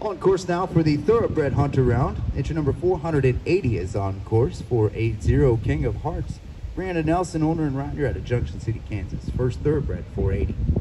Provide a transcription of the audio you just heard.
On course now for the Thoroughbred Hunter round. Entry number 480 is on course for 8-0 King of Hearts. Brianna Nelson, owner and rider out of Junction City, Kansas. First Thoroughbred 480.